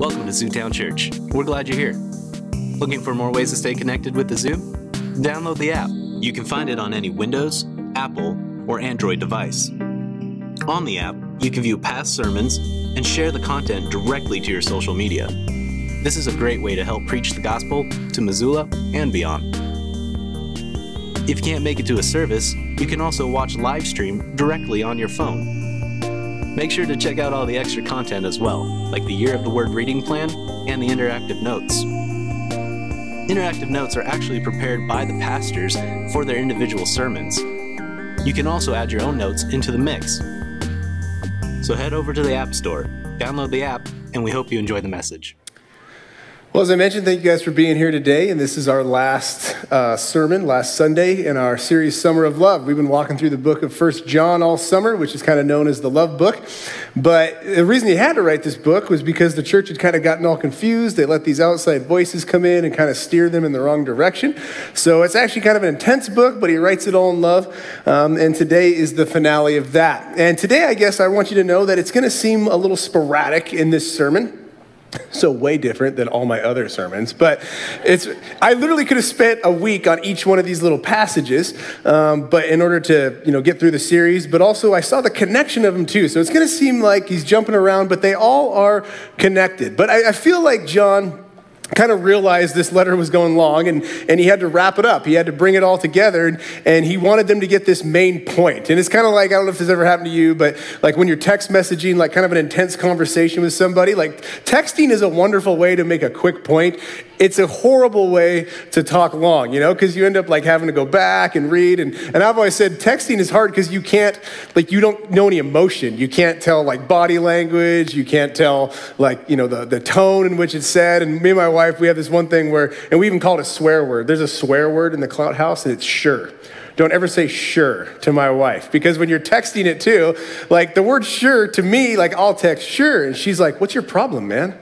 Welcome to Zootown Church. We're glad you're here. Looking for more ways to stay connected with the Zoo? Download the app. You can find it on any Windows, Apple, or Android device. On the app, you can view past sermons and share the content directly to your social media. This is a great way to help preach the gospel to Missoula and beyond. If you can't make it to a service, you can also watch live stream directly on your phone. Make sure to check out all the extra content as well, like the Year of the Word reading plan and the interactive notes. Interactive notes are actually prepared by the pastors for their individual sermons. You can also add your own notes into the mix. So head over to the App Store, download the app, and we hope you enjoy the message. Well, as I mentioned, thank you guys for being here today. And this is our last uh, sermon, last Sunday in our series, Summer of Love. We've been walking through the book of First John all summer, which is kind of known as the love book. But the reason he had to write this book was because the church had kind of gotten all confused. They let these outside voices come in and kind of steer them in the wrong direction. So it's actually kind of an intense book, but he writes it all in love. Um, and today is the finale of that. And today, I guess I want you to know that it's going to seem a little sporadic in this sermon so way different than all my other sermons but it's i literally could have spent a week on each one of these little passages um, but in order to you know get through the series but also i saw the connection of them too. So it's going to seem like he's jumping around but they all are connected. But I, I feel like john kind of realized this letter was going long and, and he had to wrap it up. He had to bring it all together and, and he wanted them to get this main point. And it's kind of like, I don't know if this ever happened to you, but like when you're text messaging, like kind of an intense conversation with somebody, like texting is a wonderful way to make a quick point it's a horrible way to talk long, you know, because you end up like having to go back and read. And, and I've always said texting is hard because you can't, like, you don't know any emotion. You can't tell like body language. You can't tell like, you know, the, the tone in which it's said. And me and my wife, we have this one thing where, and we even call it a swear word. There's a swear word in the clout house and it's sure don't ever say sure to my wife because when you're texting it too, like the word sure to me, like I'll text sure. And she's like, What's your problem, man?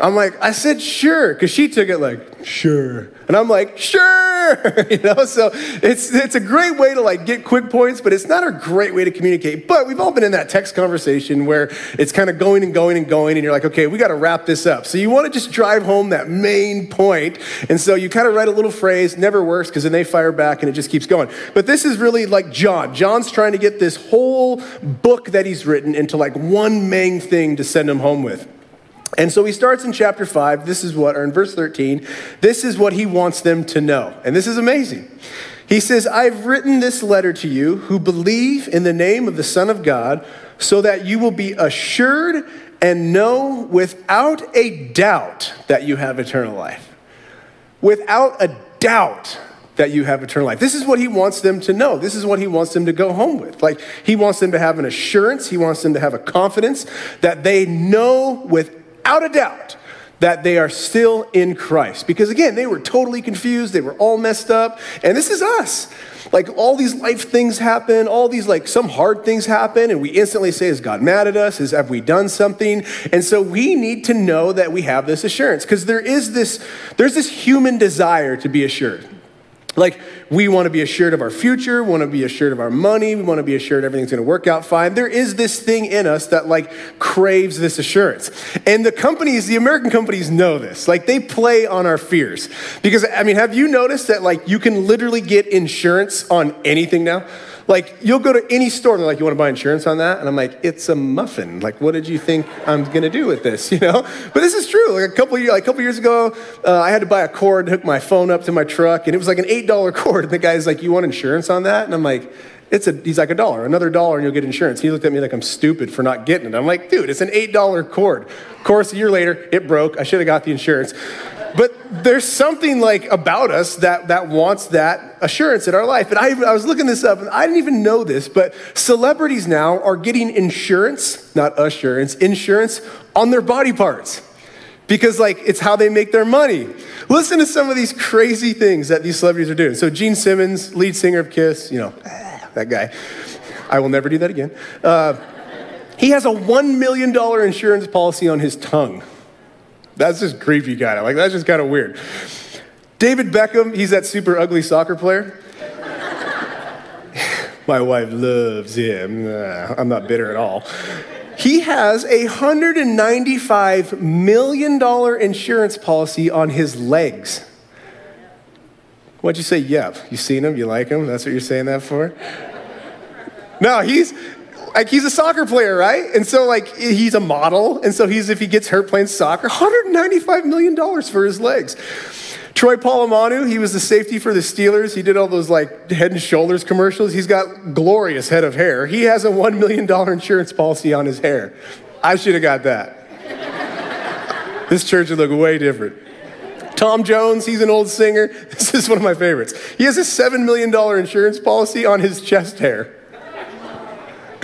I'm like, I said sure, because she took it like, sure. And I'm like, sure. you know, so it's it's a great way to like get quick points, but it's not a great way to communicate. But we've all been in that text conversation where it's kind of going and going and going, and you're like, okay, we got to wrap this up. So you want to just drive home that main point. And so you kind of write a little phrase, never works, because then they fire back and it just keeps going. But this is really like John. John's trying to get this whole book that he's written into like one main thing to send him home with. And so he starts in chapter 5. This is what, or in verse 13, this is what he wants them to know. And this is amazing. He says, I've written this letter to you who believe in the name of the Son of God, so that you will be assured and know without a doubt that you have eternal life. Without a doubt that you have eternal life. This is what he wants them to know. This is what he wants them to go home with. Like, he wants them to have an assurance, he wants them to have a confidence that they know with without a doubt that they are still in Christ. Because again, they were totally confused, they were all messed up, and this is us. Like all these life things happen, all these like some hard things happen, and we instantly say, Is God mad at us? Is have we done something? And so we need to know that we have this assurance because there is this, there's this human desire to be assured. Like, we want to be assured of our future, we want to be assured of our money, we want to be assured everything's going to work out fine. There is this thing in us that, like, craves this assurance. And the companies, the American companies know this. Like, they play on our fears. Because, I mean, have you noticed that, like, you can literally get insurance on anything now? Like, you'll go to any store and they're like, you want to buy insurance on that? And I'm like, it's a muffin. Like, what did you think I'm going to do with this, you know? But this is true. Like, a couple, years, like, a couple years ago, uh, I had to buy a cord to hook my phone up to my truck, and it was like an $8 cord. And the guy's like, you want insurance on that? And I'm like, it's a, he's like a dollar, another dollar, and you'll get insurance. He looked at me like I'm stupid for not getting it. I'm like, dude, it's an $8 cord. Of course, a year later, it broke. I should have got the insurance. But there's something like about us that, that wants that assurance in our life. And I, I was looking this up, and I didn't even know this, but celebrities now are getting insurance, not assurance, insurance on their body parts because like it's how they make their money. Listen to some of these crazy things that these celebrities are doing. So Gene Simmons, lead singer of Kiss, you know, that guy. I will never do that again. Uh, he has a $1 million insurance policy on his tongue. That's just creepy kind of. Like, that's just kind of weird. David Beckham, he's that super ugly soccer player. My wife loves him. I'm not bitter at all. He has a $195 million insurance policy on his legs. What'd you say? Yep. You seen him? You like him? That's what you're saying that for? No, he's like he's a soccer player, right? And so like he's a model, and so he's if he gets hurt playing soccer, 195 million dollars for his legs. Troy Polamalu, he was the safety for the Steelers. He did all those like head and shoulders commercials. He's got glorious head of hair. He has a $1 million insurance policy on his hair. I should have got that. this church would look way different. Tom Jones, he's an old singer. This is one of my favorites. He has a $7 million insurance policy on his chest hair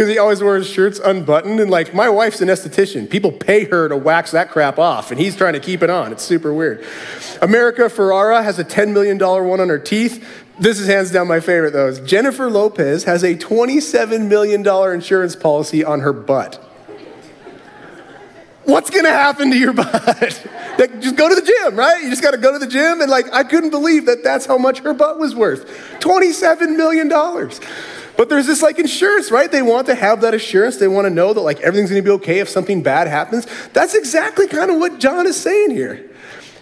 because he always wears shirts unbuttoned. And like, my wife's an esthetician. People pay her to wax that crap off, and he's trying to keep it on. It's super weird. America Ferrera has a $10 million one on her teeth. This is hands down my favorite, though. Jennifer Lopez has a $27 million insurance policy on her butt. What's gonna happen to your butt? like, just go to the gym, right? You just gotta go to the gym. And like, I couldn't believe that that's how much her butt was worth $27 million. But there's this like insurance, right? They want to have that assurance. They want to know that like everything's going to be okay if something bad happens. That's exactly kind of what John is saying here.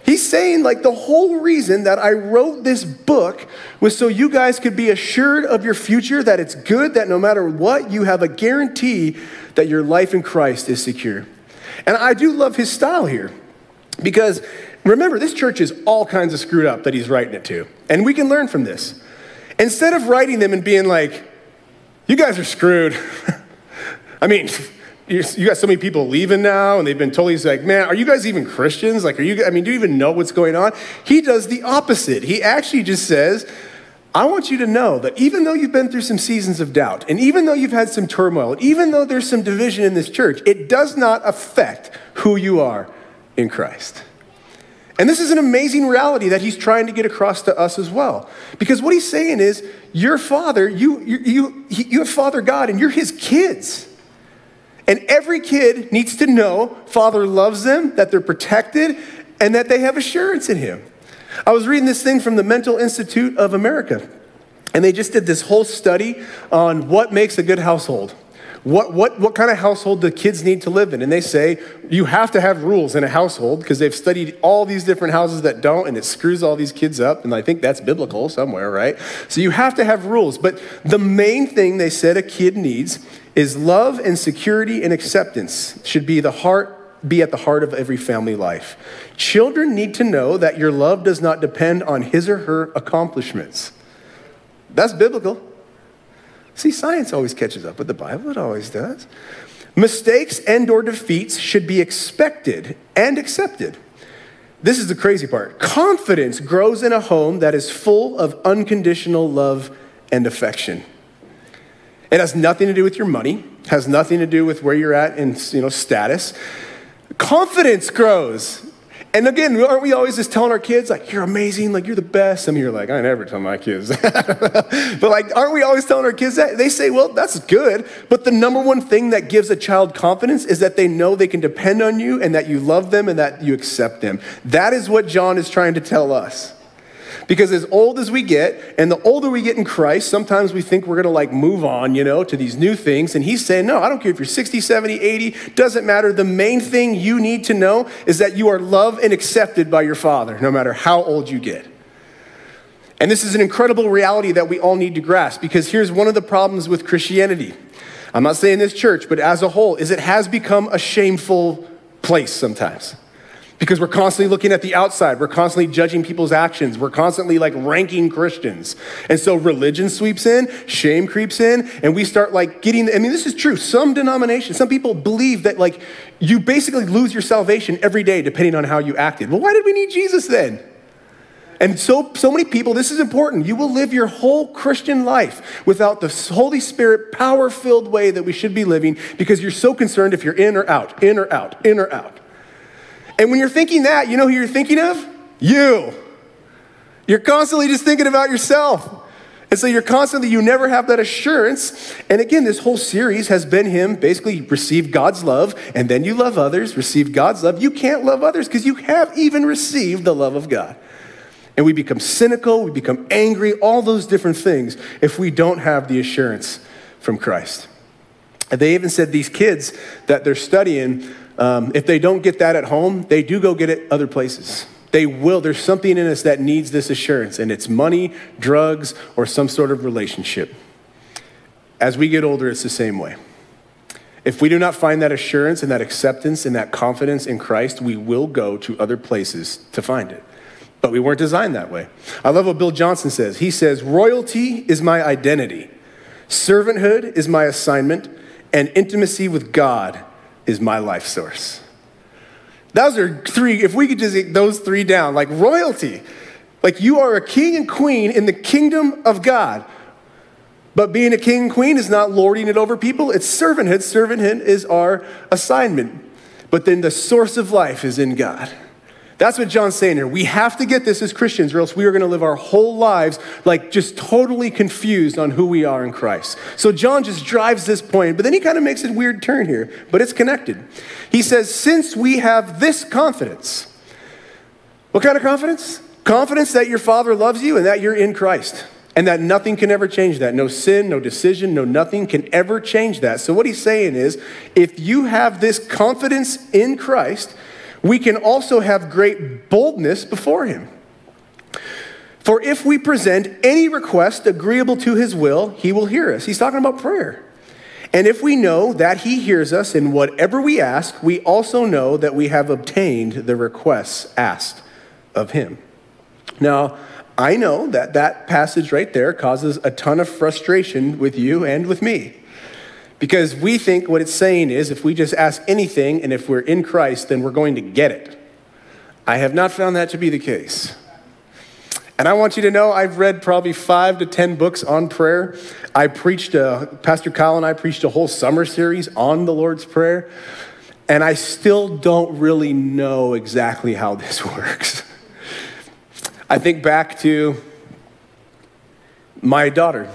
He's saying like the whole reason that I wrote this book was so you guys could be assured of your future that it's good that no matter what you have a guarantee that your life in Christ is secure. And I do love his style here because remember this church is all kinds of screwed up that he's writing it to. And we can learn from this. Instead of writing them and being like you guys are screwed. I mean, you got so many people leaving now, and they've been he's like, man, are you guys even Christians? Like, are you, I mean, do you even know what's going on? He does the opposite. He actually just says, I want you to know that even though you've been through some seasons of doubt, and even though you've had some turmoil, even though there's some division in this church, it does not affect who you are in Christ. And this is an amazing reality that he's trying to get across to us as well. Because what he's saying is, your father, you, you, you, you have Father God, and you're his kids. And every kid needs to know Father loves them, that they're protected, and that they have assurance in him. I was reading this thing from the Mental Institute of America, and they just did this whole study on what makes a good household. What, what, what kind of household do kids need to live in? And they say you have to have rules in a household because they've studied all these different houses that don't, and it screws all these kids up. And I think that's biblical somewhere, right? So you have to have rules. But the main thing they said a kid needs is love and security and acceptance should be the heart be at the heart of every family life. Children need to know that your love does not depend on his or her accomplishments. That's biblical. See, science always catches up with the Bible, it always does. Mistakes and or defeats should be expected and accepted. This is the crazy part. Confidence grows in a home that is full of unconditional love and affection. It has nothing to do with your money, has nothing to do with where you're at in you know, status. Confidence grows and again, aren't we always just telling our kids, like, you're amazing, like, you're the best? Some of you are like, I never tell my kids that but, like, aren't we always telling our kids that? They say, well, that's good. But the number one thing that gives a child confidence is that they know they can depend on you and that you love them and that you accept them. That is what John is trying to tell us. Because as old as we get, and the older we get in Christ, sometimes we think we're going to like move on, you know, to these new things. And he's saying, no, I don't care if you're 60, 70, 80, doesn't matter. The main thing you need to know is that you are loved and accepted by your Father, no matter how old you get. And this is an incredible reality that we all need to grasp because here's one of the problems with Christianity. I'm not saying this church, but as a whole, is it has become a shameful place sometimes because we're constantly looking at the outside. We're constantly judging people's actions. We're constantly like ranking Christians. And so religion sweeps in, shame creeps in, and we start like getting, I mean, this is true. Some denominations, some people believe that like you basically lose your salvation every day depending on how you acted. Well, why did we need Jesus then? And so, so many people, this is important. You will live your whole Christian life without the Holy Spirit power filled way that we should be living because you're so concerned if you're in or out, in or out, in or out. And when you're thinking that, you know who you're thinking of? You. You're constantly just thinking about yourself. And so you're constantly, you never have that assurance. And again, this whole series has been him basically receive God's love, and then you love others, receive God's love. You can't love others because you have even received the love of God. And we become cynical, we become angry, all those different things if we don't have the assurance from Christ. And they even said these kids that they're studying, um, if they don't get that at home, they do go get it other places. They will. There's something in us that needs this assurance, and it's money, drugs, or some sort of relationship. As we get older, it's the same way. If we do not find that assurance and that acceptance and that confidence in Christ, we will go to other places to find it. But we weren't designed that way. I love what Bill Johnson says. He says, Royalty is my identity, servanthood is my assignment, and intimacy with God is my life source. Those are three, if we could just get those three down, like royalty. Like you are a king and queen in the kingdom of God. But being a king and queen is not lording it over people, it's servanthood. Servanthood is our assignment. But then the source of life is in God. That's what John's saying here. We have to get this as Christians, or else we are going to live our whole lives like just totally confused on who we are in Christ. So John just drives this point, but then he kind of makes a weird turn here, but it's connected. He says, Since we have this confidence, what kind of confidence? Confidence that your Father loves you and that you're in Christ and that nothing can ever change that. No sin, no decision, no nothing can ever change that. So, what he's saying is if you have this confidence in Christ, we can also have great boldness before Him. For if we present any request agreeable to His will, He will hear us. He's talking about prayer. And if we know that He hears us in whatever we ask, we also know that we have obtained the requests asked of Him. Now, I know that that passage right there causes a ton of frustration with you and with me. Because we think what it's saying is if we just ask anything and if we're in Christ, then we're going to get it. I have not found that to be the case. And I want you to know I've read probably five to 10 books on prayer. I preached, a, Pastor Kyle and I preached a whole summer series on the Lord's Prayer. And I still don't really know exactly how this works. I think back to my daughter.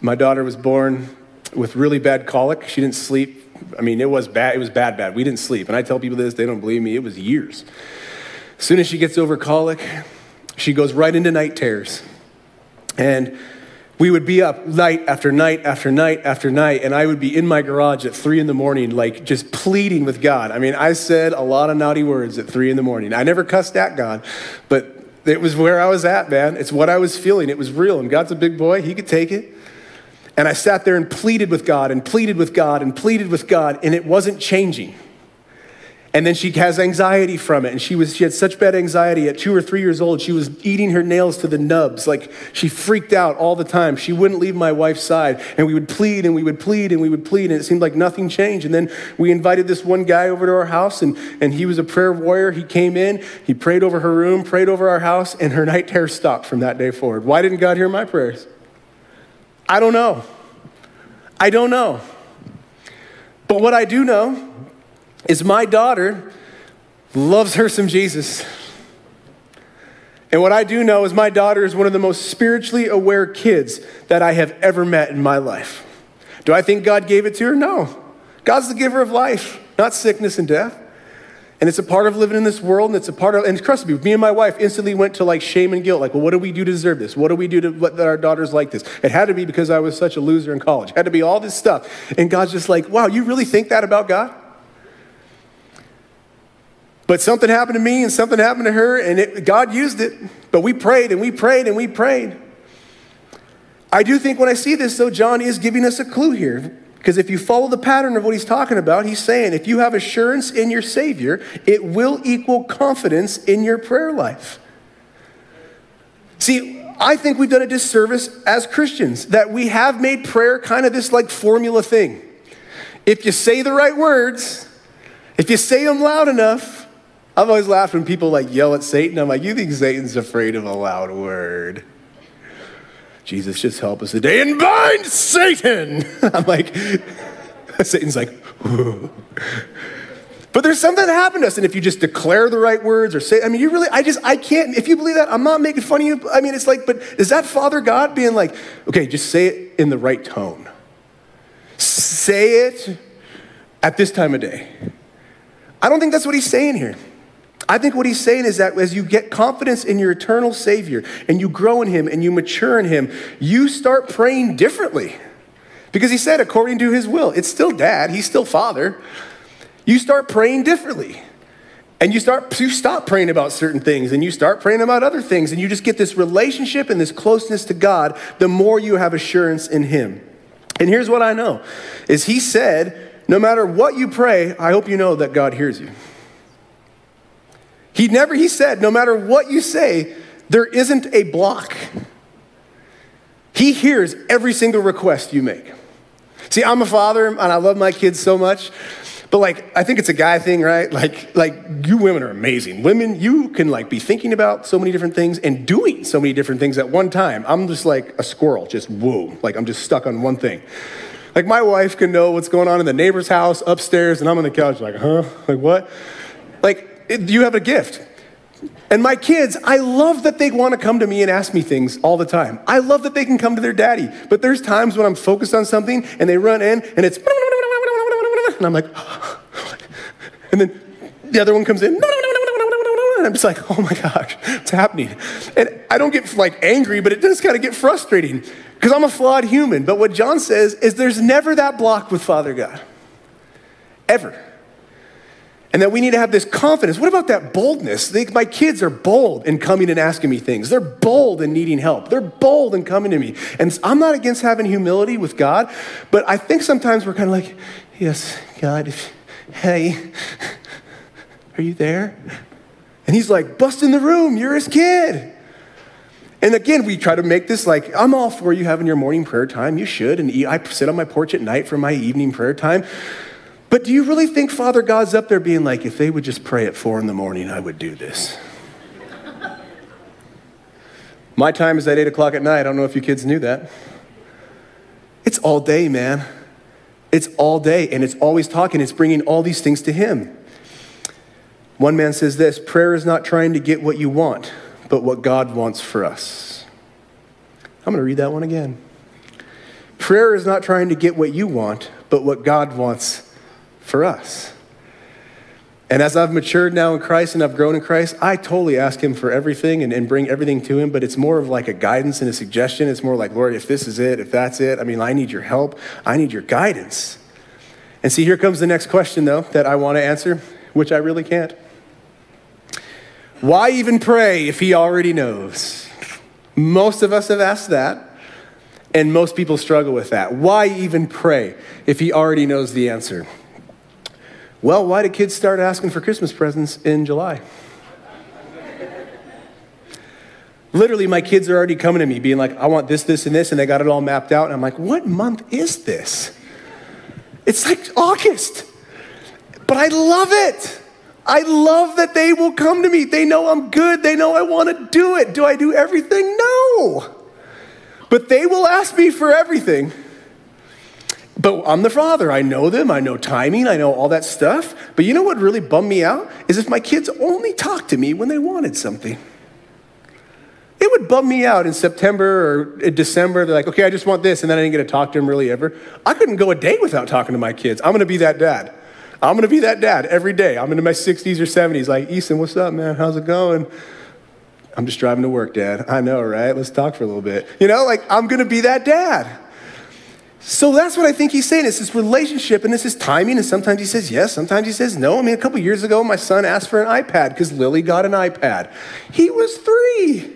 My daughter was born with really bad colic. She didn't sleep. I mean, it was bad. It was bad, bad. We didn't sleep. And I tell people this, they don't believe me. It was years. As soon as she gets over colic, she goes right into night terrors. And we would be up night after night after night after night, and I would be in my garage at three in the morning, like just pleading with God. I mean, I said a lot of naughty words at three in the morning. I never cussed at God, but it was where I was at, man. It's what I was feeling. It was real, and God's a big boy, He could take it. And I sat there and pleaded with God and pleaded with God and pleaded with God, and it wasn't changing. And then she has anxiety from it. And she, was, she had such bad anxiety at two or three years old, she was eating her nails to the nubs. Like she freaked out all the time. She wouldn't leave my wife's side. And we would plead and we would plead and we would plead. And it seemed like nothing changed. And then we invited this one guy over to our house, and, and he was a prayer warrior. He came in, he prayed over her room, prayed over our house, and her night terror stopped from that day forward. Why didn't God hear my prayers? I don't know. I don't know. But what I do know is my daughter loves her some Jesus. And what I do know is my daughter is one of the most spiritually aware kids that I have ever met in my life. Do I think God gave it to her? No. God's the giver of life, not sickness and death. And it's a part of living in this world, and it's a part of, and trust me, me and my wife instantly went to like shame and guilt. Like, well, what do we do to deserve this? What do we do to let our daughters like this? It had to be because I was such a loser in college. It had to be all this stuff. And God's just like, wow, you really think that about God? But something happened to me and something happened to her, and it, God used it. But we prayed and we prayed and we prayed. I do think when I see this, though, John is giving us a clue here. Because if you follow the pattern of what he's talking about, he's saying if you have assurance in your Savior, it will equal confidence in your prayer life. See, I think we've done a disservice as Christians that we have made prayer kind of this like formula thing. If you say the right words, if you say them loud enough, I've always laughed when people like yell at Satan. I'm like, you think Satan's afraid of a loud word? Jesus, just help us today and bind Satan. I'm like, Satan's like, Whoa. But there's something that happened to us, and if you just declare the right words or say, I mean, you really, I just, I can't, if you believe that, I'm not making fun of you. I mean, it's like, but is that Father God being like, okay, just say it in the right tone? Say it at this time of day. I don't think that's what he's saying here. I think what he's saying is that as you get confidence in your eternal Savior and you grow in him and you mature in him, you start praying differently. Because he said, according to his will, it's still dad, he's still father. You start praying differently. And you start you stop praying about certain things and you start praying about other things and you just get this relationship and this closeness to God the more you have assurance in him. And here's what I know is he said, no matter what you pray, I hope you know that God hears you. He never he said, no matter what you say, there isn't a block. He hears every single request you make. See, I'm a father and I love my kids so much. But like, I think it's a guy thing, right? Like, like you women are amazing. Women, you can like be thinking about so many different things and doing so many different things at one time. I'm just like a squirrel, just whoa, like I'm just stuck on one thing. Like my wife can know what's going on in the neighbor's house upstairs, and I'm on the couch like, huh? Like what? Like you have a gift. And my kids, I love that they want to come to me and ask me things all the time. I love that they can come to their daddy. But there's times when I'm focused on something and they run in and it's and I'm like, and then the other one comes in, and I'm just like, oh my gosh, what's happening? And I don't get like angry, but it does kind of get frustrating because I'm a flawed human. But what John says is there's never that block with Father God, ever. And that we need to have this confidence. What about that boldness? They, my kids are bold in coming and asking me things. They're bold in needing help. They're bold in coming to me. And I'm not against having humility with God, but I think sometimes we're kind of like, yes, God, if, hey, are you there? And he's like, bust in the room, you're his kid. And again, we try to make this like, I'm all for you having your morning prayer time. You should. And I sit on my porch at night for my evening prayer time. But do you really think Father God's up there being like, if they would just pray at four in the morning, I would do this? my time is at eight o'clock at night. I don't know if you kids knew that. It's all day, man. It's all day, and it's always talking. It's bringing all these things to Him. One man says this prayer is not trying to get what you want, but what God wants for us. I'm going to read that one again. Prayer is not trying to get what you want, but what God wants for us. And as I've matured now in Christ and I've grown in Christ, I totally ask Him for everything and, and, bring everything to Him, but it's more of like a guidance and a suggestion. It's more like, Lord, if this is it, if that's it, I mean, I need your help, I need your guidance. And see, here comes the next question, though, that I want to answer, which I really can't. Why even pray if He already knows? Most of us have asked that, and most people struggle with that. Why even pray if He already knows the answer? Well, why do kids start asking for Christmas presents in July? Literally, my kids are already coming to me being like, I want this, this, and this, and they got it all mapped out. And I'm like, what month is this? It's like August. But I love it. I love that they will come to me. They know I'm good. They know I want to do it. Do I do everything? No. But they will ask me for everything. But I'm the father. I know them. I know timing. I know all that stuff. But you know what really bummed me out? Is if my kids only talked to me when they wanted something. It would bum me out in September or in December. They're like, okay, I just want this. And then I didn't get to talk to them really ever. I couldn't go a day without talking to my kids. I'm going to be that dad. I'm going to be that dad every day. I'm into my 60s or 70s. Like, Easton, what's up, man? How's it going? I'm just driving to work, dad. I know, right? Let's talk for a little bit. You know, like, I'm going to be that dad. So that's what I think he's saying. It's this relationship and it's this is timing. And sometimes he says yes, sometimes he says no. I mean, a couple years ago, my son asked for an iPad because Lily got an iPad. He was three.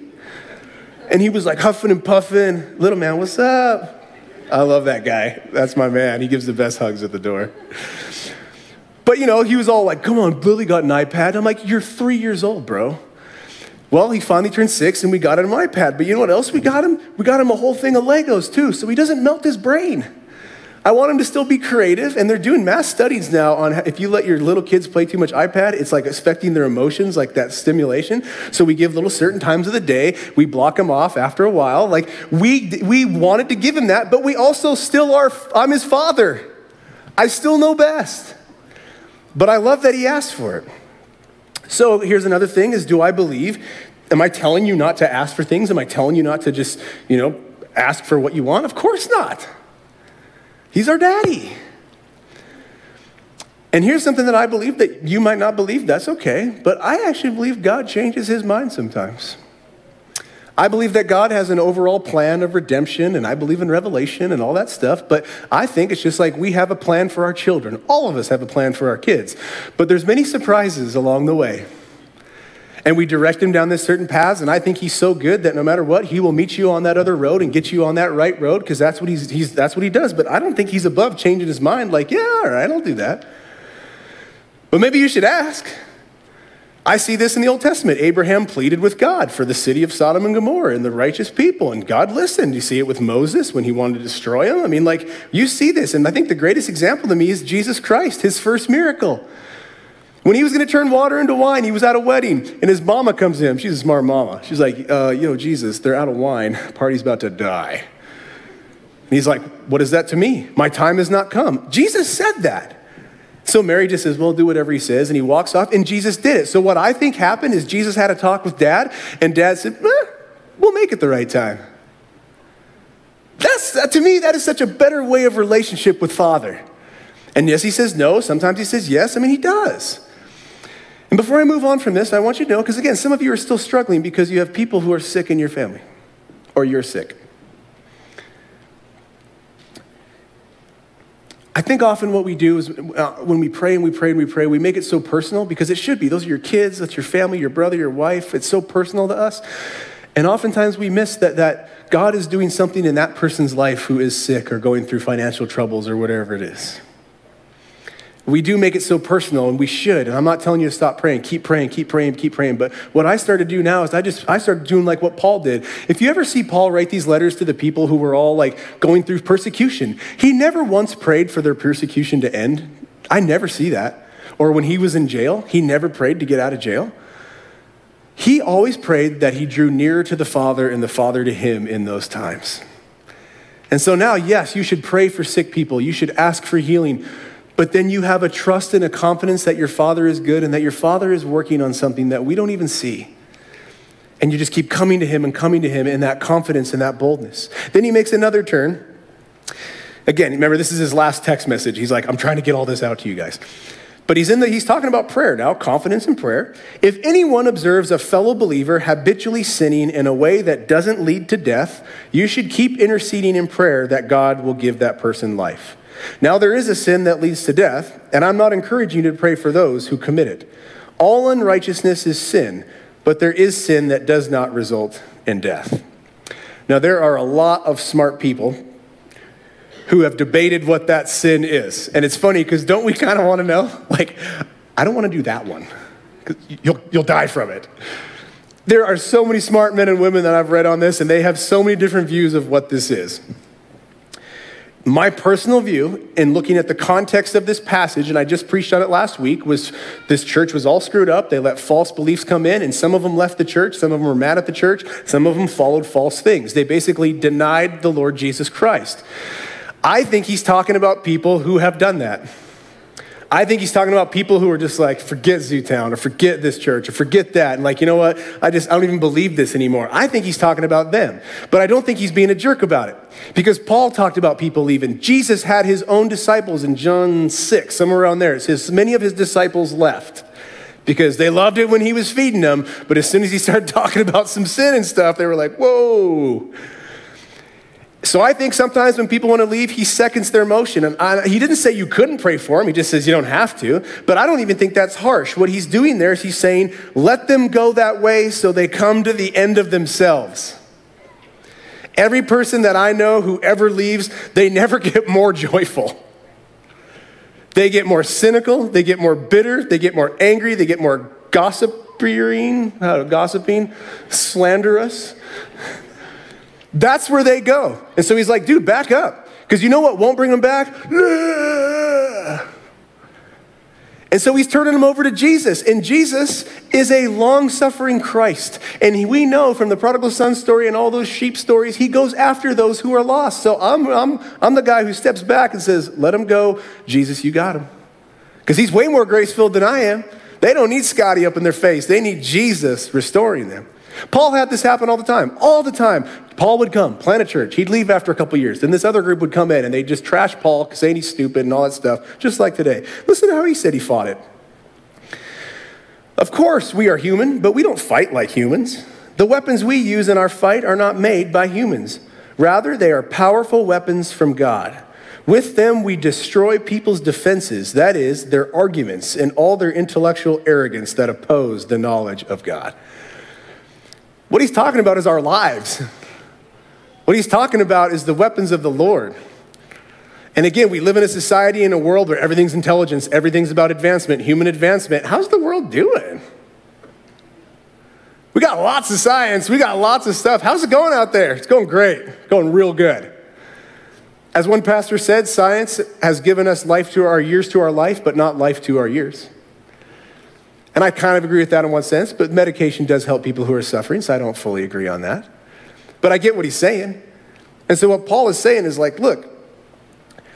And he was like huffing and puffing. Little man, what's up? I love that guy. That's my man. He gives the best hugs at the door. But you know, he was all like, come on, Lily got an iPad. I'm like, you're three years old, bro. Well, he finally turned six and we got him an iPad. But you know what else we got him? We got him a whole thing of Legos too, so he doesn't melt his brain. I want him to still be creative, and they're doing mass studies now on if you let your little kids play too much iPad, it's like affecting their emotions, like that stimulation. So we give little certain times of the day, we block them off after a while. Like we we wanted to give him that, but we also still are. I'm his father. I still know best, but I love that he asked for it. So here's another thing is do I believe, am I telling you not to ask for things? Am I telling you not to just, you know, ask for what you want? Of course not. He's our daddy. And here's something that I believe that you might not believe, that's okay, but I actually believe God changes his mind sometimes. I believe that God has an overall plan of redemption, and I believe in revelation and all that stuff. But I think it's just like we have a plan for our children. All of us have a plan for our kids. But there's many surprises along the way. And we direct him down this certain path, and I think he's so good that no matter what, he will meet you on that other road and get you on that right road because that's what he's, he's that's what he does. But I don't think he's above changing his mind. Like, yeah, all right, I'll do that. But maybe you should ask. I see this in the Old Testament. Abraham pleaded with God for the city of Sodom and Gomorrah and the righteous people, and God listened. You see it with Moses when he wanted to destroy them. I mean, like, you see this. And I think the greatest example to me is Jesus Christ, his first miracle. When he was going to turn water into wine, he was at a wedding, and his mama comes to him. She's a smart mama. She's like, uh, Yo, Jesus, they're out of wine. Party's about to die. And he's like, What is that to me? My time has not come. Jesus said that. So Mary just says, Well, do whatever he says. And he walks off, and Jesus did it. So what I think happened is Jesus had a talk with dad, and dad said, eh, We'll make it the right time. That's, to me, that is such a better way of relationship with Father. And yes, he says no. Sometimes he says yes. I mean, he does. And before I move on from this, I want you to know, because again, some of you are still struggling because you have people who are sick in your family, or you're sick. I think often what we do is uh, when we pray and we pray and we pray, we make it so personal because it should be. Those are your kids, that's your family, your brother, your wife. It's so personal to us. And oftentimes we miss that, that God is doing something in that person's life who is sick or going through financial troubles or whatever it is. We do make it so personal, and we should. And I'm not telling you to stop praying. Keep praying, keep praying, keep praying. But what I started to do now is I just I started doing like what Paul did. If you ever see Paul write these letters to the people who were all like going through persecution, he never once prayed for their persecution to end. I never see that. Or when he was in jail, he never prayed to get out of jail. He always prayed that he drew nearer to the Father and the Father to him in those times. And so now, yes, you should pray for sick people. You should ask for healing but then you have a trust and a confidence that your Father is good and that your Father is working on something that we don't even see. And you just keep coming to Him and coming to Him in that confidence and that boldness. Then He makes another turn. Again, remember, this is his last text message. He's like, I'm trying to get all this out to you guys. But he's in the, he's talking about prayer now, confidence in prayer. If anyone observes a fellow believer habitually sinning in a way that doesn't lead to death, you should keep interceding in prayer that God will give that person life. Now, there is a sin that leads to death, and I'm not encouraging you to pray for those who commit it. All unrighteousness is sin, but there is sin that does not result in death. Now, there are a lot of smart people who have debated what that sin is. And it's funny because don't we kind of want to know? Like, I don't want to do that one because you'll, you'll die from it. There are so many smart men and women that I've read on this, and they have so many different views of what this is. My personal view, in looking at the context of this passage, and I just preached on it last week, was this church was all screwed up. They let false beliefs come in, and some of them left the church. Some of them were mad at the church. Some of them followed false things. They basically denied the Lord Jesus Christ. I think he's talking about people who have done that. I think he's talking about people who are just like, forget Zootown or forget this church or forget that. And like, you know what? I just, I don't even believe this anymore. I think he's talking about them. But I don't think he's being a jerk about it. Because Paul talked about people leaving. Jesus had his own disciples in John 6, somewhere around there. It says, many of his disciples left because they loved it when he was feeding them. But as soon as he started talking about some sin and stuff, they were like, whoa. So I think sometimes when people want to leave, he seconds their motion. And I, he didn't say you couldn't pray for him. He just says you don't have to. But I don't even think that's harsh. What he's doing there is he's saying, let them go that way so they come to the end of themselves. Every person that I know who ever leaves, they never get more joyful. They get more cynical, they get more bitter, they get more angry, they get more gossiping, gossiping, slanderous. That's where they go. And so he's like, dude, back up. Because you know what won't bring them back? And so he's turning them over to Jesus. And Jesus is a long suffering Christ. And we know from the prodigal son story and all those sheep stories, he goes after those who are lost. So I'm, I'm, I'm the guy who steps back and says, let him go. Jesus, you got him. Because he's way more grace filled than I am. They don't need Scotty up in their face, they need Jesus restoring them. Paul had this happen all the time, all the time. Paul would come, plant a church. He'd leave after a couple years. Then this other group would come in and they'd just trash Paul, saying he's stupid and all that stuff, just like today. Listen to how he said he fought it. Of course, we are human, but we don't fight like humans. The weapons we use in our fight are not made by humans. Rather, they are powerful weapons from God. With them, we destroy people's defenses, that is, their arguments and all their intellectual arrogance that oppose the knowledge of God. What he's talking about is our lives. What he's talking about is the weapons of the Lord. And again, we live in a society, in a world where everything's intelligence, everything's about advancement, human advancement. How's the world doing? We got lots of science, we got lots of stuff. How's it going out there? It's going great, going real good. As one pastor said, science has given us life to our years to our life, but not life to our years. And I kind of agree with that in one sense, but medication does help people who are suffering, so I don't fully agree on that. But I get what he's saying. And so what Paul is saying is like, look,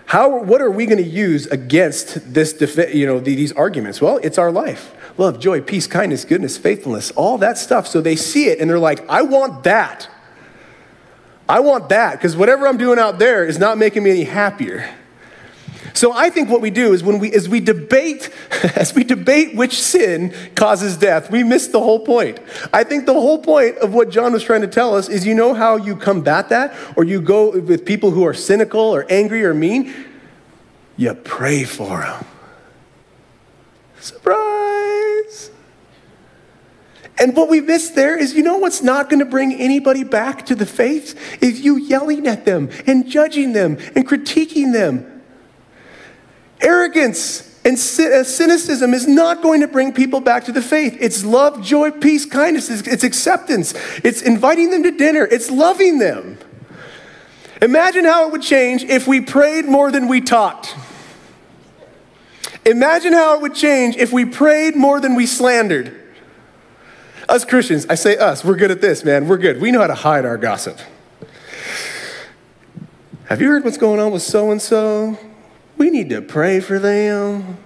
how, what are we going to use against this, you know, these arguments? Well, it's our life. Love, joy, peace, kindness, goodness, faithfulness, all that stuff. So they see it and they're like, I want that. I want that because whatever I'm doing out there is not making me any happier. So I think what we do is when we as we debate as we debate which sin causes death, we miss the whole point. I think the whole point of what John was trying to tell us is you know how you combat that or you go with people who are cynical or angry or mean, you pray for them. Surprise. And what we miss there is you know what's not going to bring anybody back to the faith? Is you yelling at them and judging them and critiquing them. Arrogance and uh, cynicism is not going to bring people back to the faith. It's love, joy, peace, kindness, it's acceptance, it's inviting them to dinner, it's loving them. Imagine how it would change if we prayed more than we talked. Imagine how it would change if we prayed more than we slandered. Us Christians, I say us, we're good at this, man. We're good. We know how to hide our gossip. Have you heard what's going on with so and so? We need to pray for them.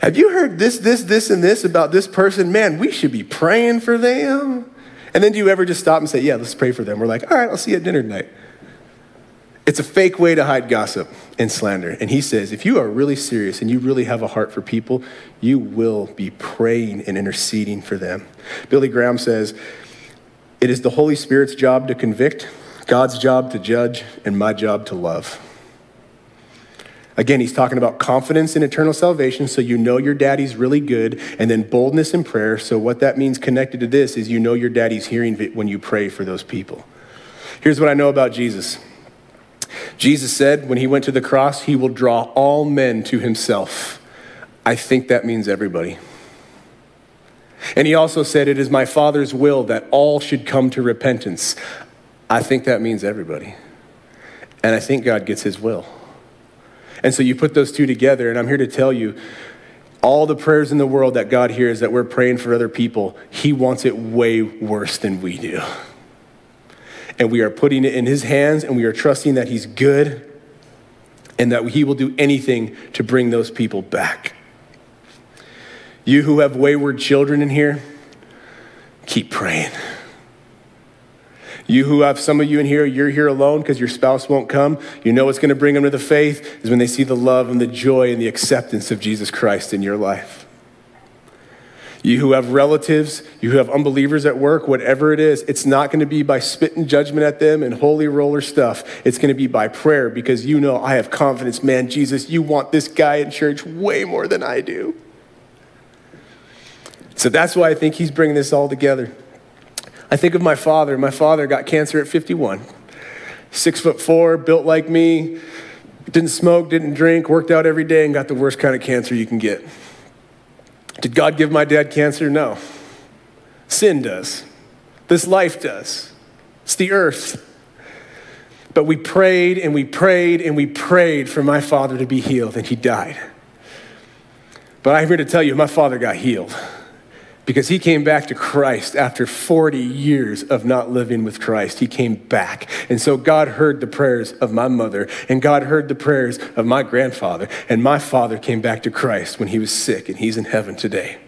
Have you heard this, this, this, and this about this person? Man, we should be praying for them. And then do you ever just stop and say, Yeah, let's pray for them? We're like, All right, I'll see you at dinner tonight. It's a fake way to hide gossip and slander. And he says, if you are really serious and you really have a heart for people, you will be praying and interceding for them. Billy Graham says, it is the Holy Spirit's job to convict, God's job to judge, and my job to love. Again, he's talking about confidence in eternal salvation, so you know your daddy's really good, and then boldness in prayer. So, what that means connected to this is you know your daddy's hearing when you pray for those people. Here's what I know about Jesus Jesus said when he went to the cross, he will draw all men to himself. I think that means everybody. And he also said, It is my Father's will that all should come to repentance. I think that means everybody. And I think God gets his will. And so you put those two together, and I'm here to tell you all the prayers in the world that God hears that we're praying for other people, he wants it way worse than we do and we are putting it in his hands and we are trusting that he's good and that he will do anything to bring those people back. You who have wayward children in here, keep praying. You who have some of you in here, you're here alone because your spouse won't come. You know what's going to bring them to the faith is when they see the love and the joy and the acceptance of Jesus Christ in your life. You who have relatives, you who have unbelievers at work, whatever it is, it's not going to be by spitting judgment at them and holy roller stuff. It's going to be by prayer because you know I have confidence, man, Jesus, you want this guy in church way more than I do. So that's why I think he's bringing this all together. I think of my father. My father got cancer at 51. Six foot four, built like me, didn't smoke, didn't drink, worked out every day, and got the worst kind of cancer you can get. Did God give my dad cancer? No. Sin does. This life does. It's the earth. But we prayed and we prayed and we prayed for my father to be healed, and he died. But I'm here to tell you, my father got healed because he came back to Christ after 40 years of not living with Christ. He came back. And so God heard the prayers of my mother, and God heard the prayers of my grandfather, and my father came back to Christ when he was sick, and he's in heaven today.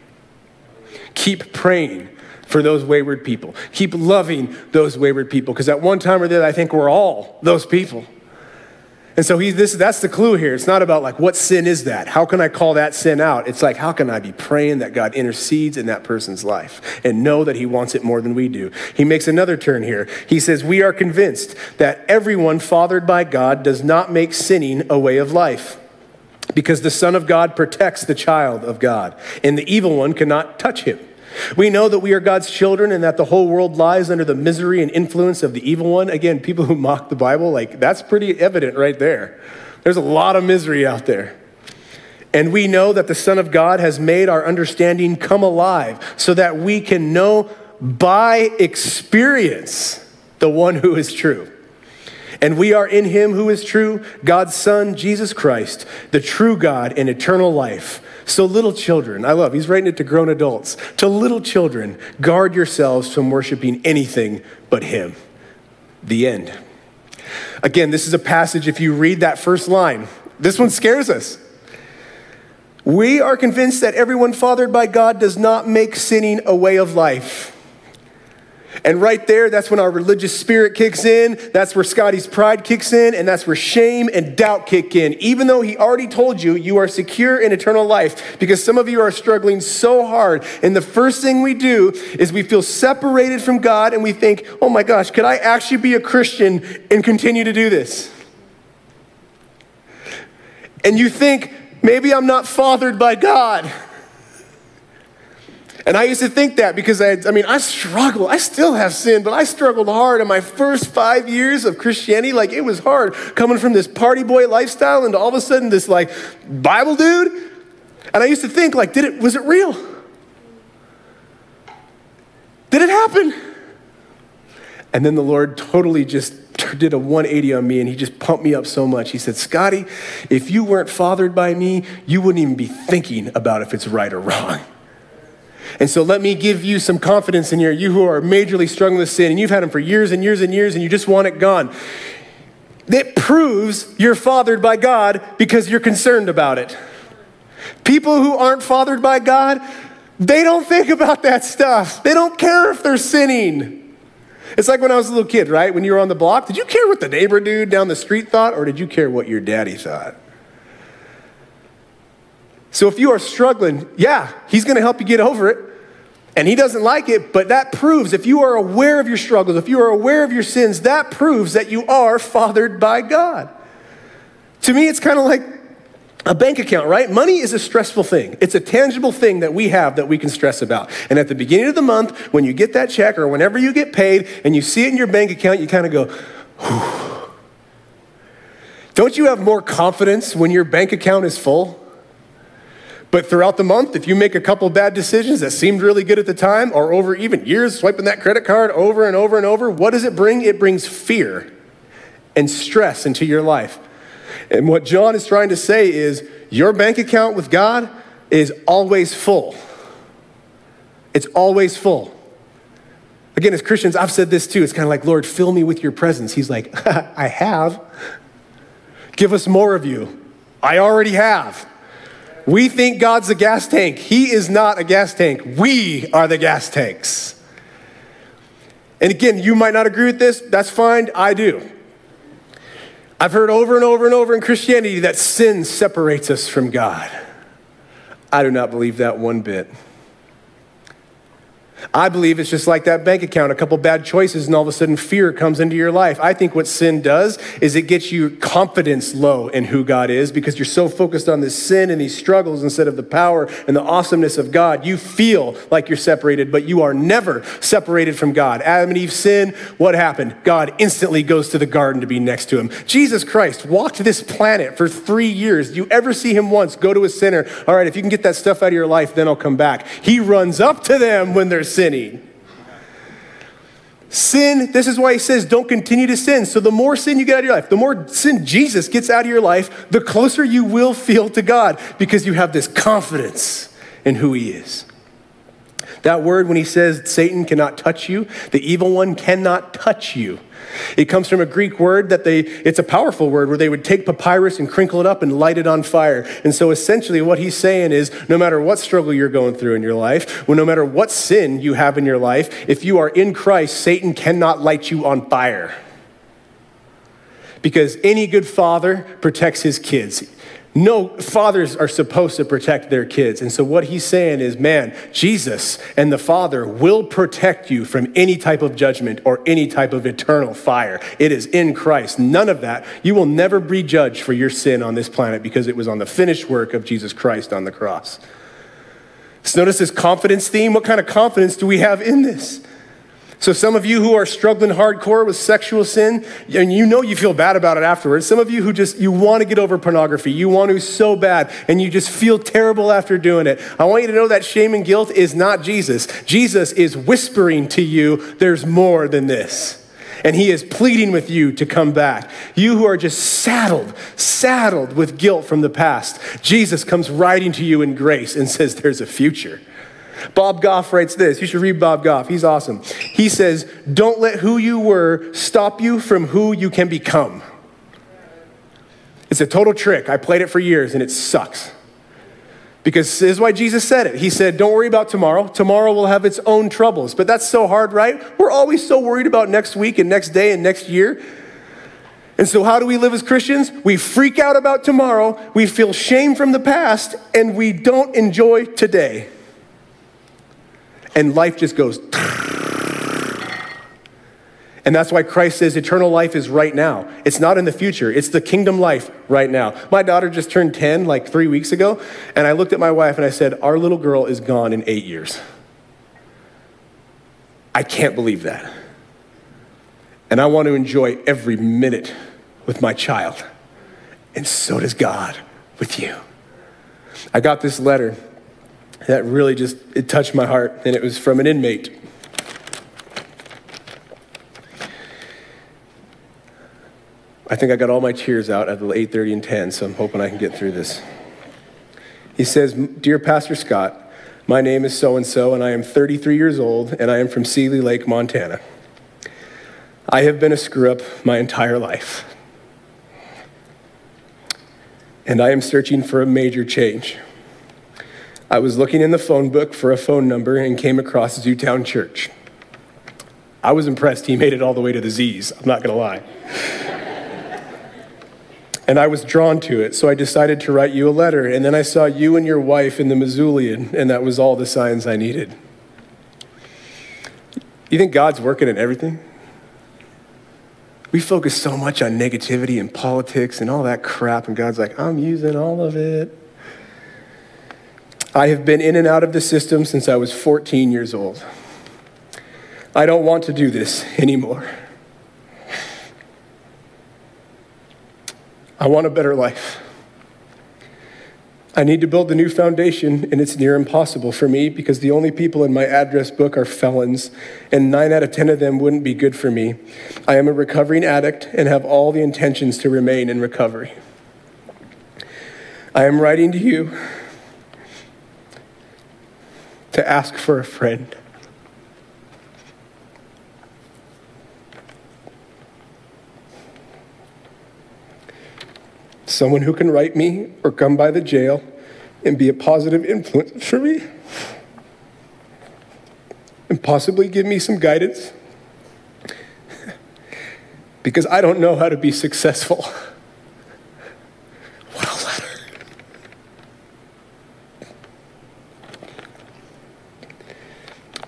Keep praying for those wayward people. Keep loving those wayward people, because at one time or the other, I think we're all those people. And so he, this, that's the clue here. It's not about like, what sin is that? How can I call that sin out? It's like, how can I be praying that God intercedes in that person's life and know that he wants it more than we do? He makes another turn here. He says, We are convinced that everyone fathered by God does not make sinning a way of life because the Son of God protects the child of God, and the evil one cannot touch him. We know that we are God's children and that the whole world lies under the misery and influence of the evil one. Again, people who mock the Bible, like that's pretty evident right there. There's a lot of misery out there. And we know that the Son of God has made our understanding come alive so that we can know by experience the one who is true. And we are in him who is true, God's Son, Jesus Christ, the true God and eternal life. So, little children, I love, he's writing it to grown adults. To little children, guard yourselves from worshiping anything but him. The end. Again, this is a passage, if you read that first line, this one scares us. We are convinced that everyone fathered by God does not make sinning a way of life. And right there, that's when our religious spirit kicks in. That's where Scotty's pride kicks in. And that's where shame and doubt kick in. Even though he already told you you are secure in eternal life, because some of you are struggling so hard. And the first thing we do is we feel separated from God and we think, oh my gosh, could I actually be a Christian and continue to do this? And you think, maybe I'm not fathered by God. And I used to think that because I, I mean, I struggle. I still have sin, but I struggled hard in my first five years of Christianity. Like, it was hard coming from this party boy lifestyle into all of a sudden this, like, Bible dude. And I used to think, like, did it, was it real? Did it happen? And then the Lord totally just did a 180 on me and he just pumped me up so much. He said, Scotty, if you weren't fathered by me, you wouldn't even be thinking about if it's right or wrong. And so let me give you some confidence in here, you who are majorly struggling with sin and you've had them for years and years and years and you just want it gone. It proves you're fathered by God because you're concerned about it. People who aren't fathered by God, they don't think about that stuff. They don't care if they're sinning. It's like when I was a little kid, right? When you were on the block, did you care what the neighbor dude down the street thought, or did you care what your daddy thought? So if you are struggling, yeah, he's going to help you get over it. And he doesn't like it, but that proves, if you are aware of your struggles, if you are aware of your sins, that proves that you are fathered by God. To me, it's kind of like a bank account, right? Money is a stressful thing. It's a tangible thing that we have that we can stress about. And at the beginning of the month, when you get that check or whenever you get paid and you see it in your bank account, you kind of go, Whew. Don't you have more confidence when your bank account is full? But throughout the month, if you make a couple bad decisions that seemed really good at the time, or over even years swiping that credit card over and over and over, what does it bring? It brings fear and stress into your life. And what John is trying to say is your bank account with God is always full. It's always full. Again, as Christians, I've said this too. It's kind of like, Lord, fill me with your presence. He's like, I have. Give us more of you. I already have. We think God's a gas tank. He is not a gas tank. We are the gas tanks. And again, you might not agree with this. That's fine. I do. I've heard over and over and over in Christianity that sin separates us from God. I do not believe that one bit. I believe it's just like that bank account, a couple bad choices, and all of a sudden fear comes into your life. I think what sin does is it gets you confidence low in who God is because you're so focused on this sin and these struggles instead of the power and the awesomeness of God. You feel like you're separated, but you are never separated from God. Adam and Eve sin, what happened? God instantly goes to the garden to be next to him. Jesus Christ walked this planet for three years. Do you ever see him once go to a sinner? All right, if you can get that stuff out of your life, then I'll come back. He runs up to them when they're sinning. Sin, this is why he says, don't continue to sin. So, the more sin you get out of your life, the more sin Jesus gets out of your life, the closer you will feel to God because you have this confidence in who he is. That word, when he says Satan cannot touch you, the evil one cannot touch you. It comes from a Greek word that they, it's a powerful word where they would take papyrus and crinkle it up and light it on fire. And so essentially what he's saying is no matter what struggle you're going through in your life, no matter what sin you have in your life, if you are in Christ, Satan cannot light you on fire because any good father protects his kids. No, fathers are supposed to protect their kids. And so, what he's saying is, man, Jesus and the Father will protect you from any type of judgment or any type of eternal fire. It is in Christ. None of that. You will never be judged for your sin on this planet because it was on the finished work of Jesus Christ on the cross. So, notice this confidence theme. What kind of confidence do we have in this? So, some of you who are struggling hardcore with sexual sin, and you know you feel bad about it afterwards. Some of you who just, you want to get over pornography, you want to so bad, and you just feel terrible after doing it. I want you to know that shame and guilt is not Jesus. Jesus is whispering to you, there's more than this. And he is pleading with you to come back. You who are just saddled, saddled with guilt from the past, Jesus comes riding to you in grace and says, There's a future. Bob Goff writes this. You should read Bob Goff. He's awesome. He says, Don't let who you were stop you from who you can become. It's a total trick. I played it for years and it sucks. Because this is why Jesus said it. He said, Don't worry about tomorrow. Tomorrow will have its own troubles. But that's so hard, right? We're always so worried about next week and next day and next year. And so, how do we live as Christians? We freak out about tomorrow, we feel shame from the past, and we don't enjoy today and life just goes. And that's why Christ says eternal life is right now. It's not in the future, it's the kingdom life right now. My daughter just turned 10 like three weeks ago, and I looked at my wife and I said, Our little girl is gone in eight years. I can't believe that. And I want to enjoy every minute with my child. And so does God with you. I got this letter that really just it touched my heart and it was from an inmate. I think i got all my tears out at the 8.30 and 10 so i'm hoping i can get through this. He says dear pastor scott my name is so and so and i am 33 years old and i am from seeley lake montana. I have been a screw up my entire life and i am searching for a major change I was looking in the phone book for a phone number and came across Zootown Church. I was impressed he made it all the way to the Z's, I'm not gonna lie. and I was drawn to it, so I decided to write you a letter. And then I saw you and your wife in the Missoulian, and that was all the signs I needed. You think God's working in everything? We focus so much on negativity and politics and all that crap, and God's like, I'm using all of it. I have been in and out of the system since I was 14 years old. I don't want to do this anymore. I want a better life. I need to build a new foundation, and it's near impossible for me because the only people in my address book are felons, and nine out of 10 of them wouldn't be good for me. I am a recovering addict and have all the intentions to remain in recovery. I am writing to you to ask for a friend. Someone who can write me or come by the jail and be a positive influence for me and possibly give me some guidance because I don't know how to be successful.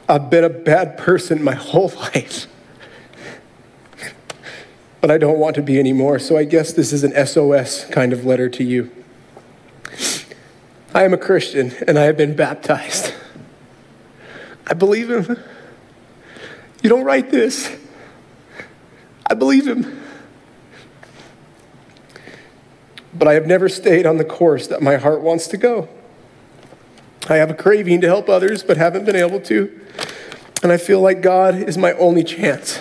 I've been a bad person my whole life. But I don't want to be anymore, so I guess this is an SOS kind of letter to you. I am a Christian and I have been baptized. I believe him. You don't write this. I believe him. But I have never stayed on the course that my heart wants to go. I have a craving to help others, but haven't been able to. And I feel like God is my only chance.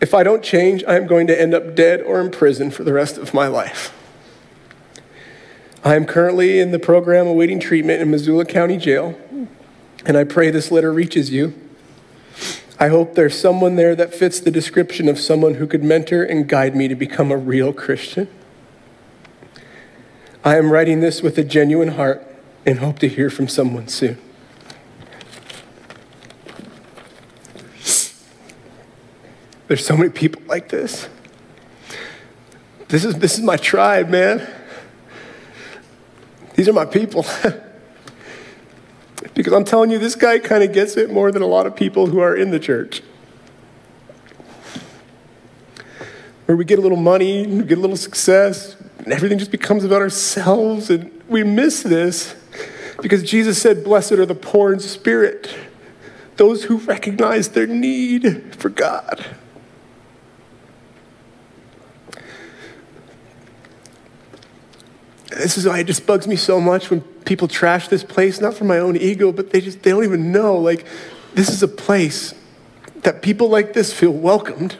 If I don't change, I am going to end up dead or in prison for the rest of my life. I am currently in the program awaiting treatment in Missoula County Jail, and I pray this letter reaches you. I hope there's someone there that fits the description of someone who could mentor and guide me to become a real Christian. I am writing this with a genuine heart and hope to hear from someone soon. there's so many people like this. This is, this is my tribe, man. These are my people. because I'm telling you, this guy kind of gets it more than a lot of people who are in the church. Where we get a little money, we get a little success, and everything just becomes about ourselves, and we miss this because Jesus said, Blessed are the poor in spirit, those who recognize their need for God. This is why it just bugs me so much when people trash this place, not for my own ego, but they just they don't even know. Like, this is a place that people like this feel welcomed.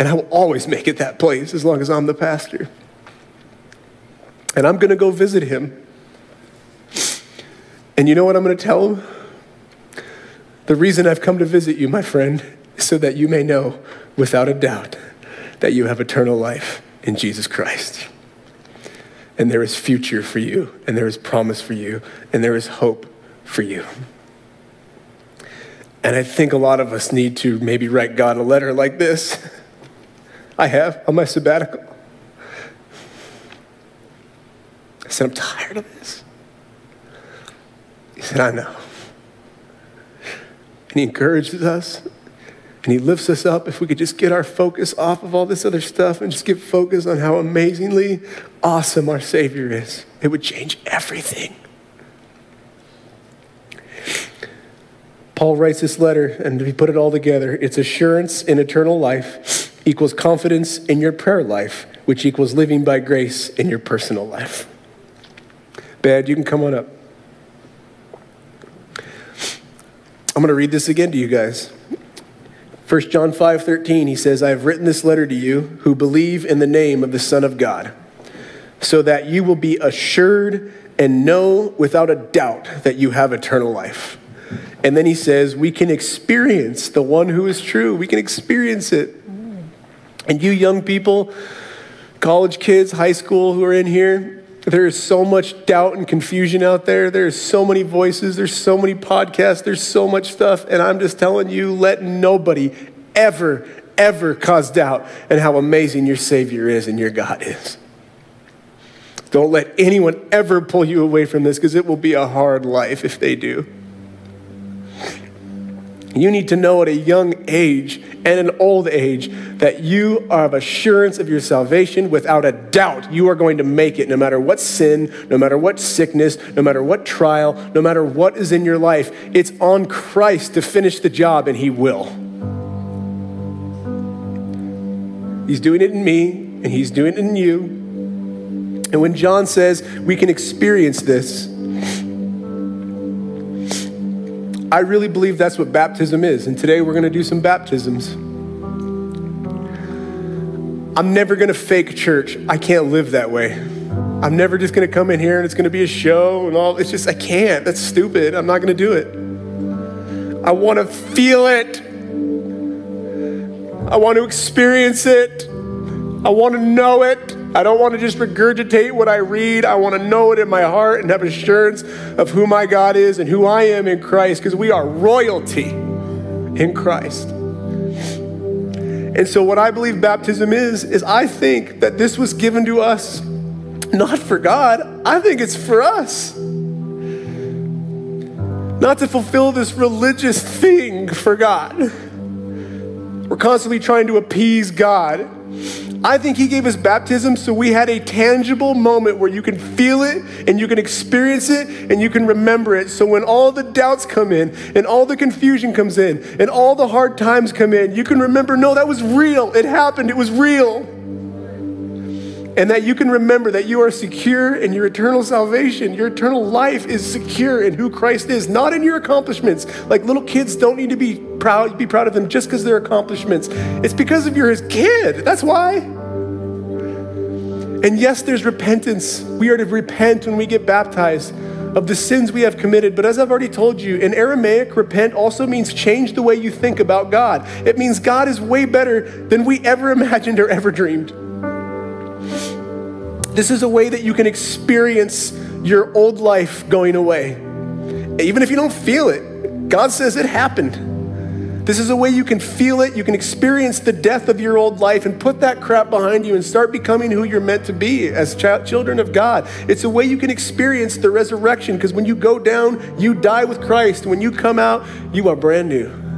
And I will always make it that place as long as I'm the pastor. And I'm going to go visit him. And you know what I'm going to tell him? The reason I've come to visit you, my friend, is so that you may know without a doubt that you have eternal life in Jesus Christ and there is future for you, and there is promise for you, and there is hope for you. And I think a lot of us need to maybe write God a letter like this. I have on my sabbatical. I said, I'm tired of this. He said, I know. And he encourages us and he lifts us up if we could just get our focus off of all this other stuff and just get focused on how amazingly awesome our Savior is. It would change everything. Paul writes this letter, and if you put it all together, it's assurance in eternal life equals confidence in your prayer life, which equals living by grace in your personal life. Bad, you can come on up. I'm going to read this again to you guys. 1 John 5:13 he says, I have written this letter to you who believe in the name of the Son of God, so that you will be assured and know without a doubt that you have eternal life. And then he says, We can experience the one who is true. We can experience it. And you young people, college kids, high school who are in here, there is so much doubt and confusion out there. There's so many voices. There's so many podcasts. There's so much stuff. And I'm just telling you, let nobody ever, ever cause doubt and how amazing your Savior is and your God is. Don't let anyone ever pull you away from this because it will be a hard life if they do. You need to know at a young age and an old age that you are of assurance of your salvation without a doubt. You are going to make it no matter what sin, no matter what sickness, no matter what trial, no matter what is in your life. It's on Christ to finish the job, and He will. He's doing it in me, and He's doing it in you. And when John says we can experience this, I really believe that's what baptism is. And today we're going to do some baptisms. I'm never going to fake church. I can't live that way. I'm never just going to come in here and it's going to be a show and all. It's just, I can't. That's stupid. I'm not going to do it. I want to feel it. I want to experience it. I want to know it. I don't want to just regurgitate what I read. I want to know it in my heart and have assurance of who my God is and who I am in Christ because we are royalty in Christ. And so, what I believe baptism is, is I think that this was given to us not for God, I think it's for us. Not to fulfill this religious thing for God. We're constantly trying to appease God I think He gave us baptism so we had a tangible moment where you can feel it and you can experience it and you can remember it. So when all the doubts come in and all the confusion comes in and all the hard times come in, you can remember no, that was real. It happened. It was real. And that you can remember that you are secure in your eternal salvation. Your eternal life is secure in who Christ is, not in your accomplishments. Like little kids don't need to be proud, be proud of them just because they're accomplishments. It's because of you're his kid. That's why. And yes, there's repentance. We are to repent when we get baptized of the sins we have committed. But as I've already told you, in Aramaic, repent also means change the way you think about God. It means God is way better than we ever imagined or ever dreamed. This is a way that you can experience your old life going away. Even if you don't feel it, God says it happened. This is a way you can feel it, you can experience the death of your old life and put that crap behind you and start becoming who you're meant to be as ch- children of God. It's a way you can experience the resurrection because when you go down, you die with Christ. When you come out, you are brand new.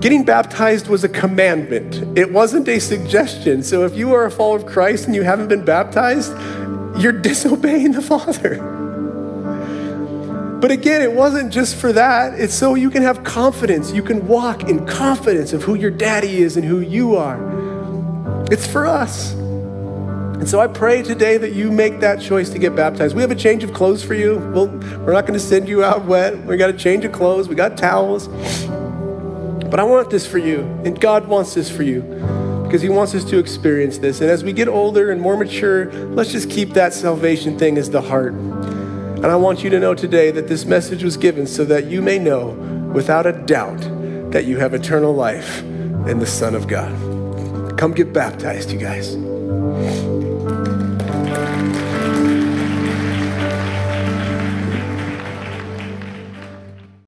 Getting baptized was a commandment. It wasn't a suggestion. So if you are a follower of Christ and you haven't been baptized, you're disobeying the Father. But again, it wasn't just for that. It's so you can have confidence. You can walk in confidence of who your daddy is and who you are. It's for us. And so I pray today that you make that choice to get baptized. We have a change of clothes for you. We'll, we're not going to send you out wet. We got a change of clothes. We got towels. But I want this for you, and God wants this for you because He wants us to experience this. And as we get older and more mature, let's just keep that salvation thing as the heart. And I want you to know today that this message was given so that you may know without a doubt that you have eternal life in the Son of God. Come get baptized, you guys.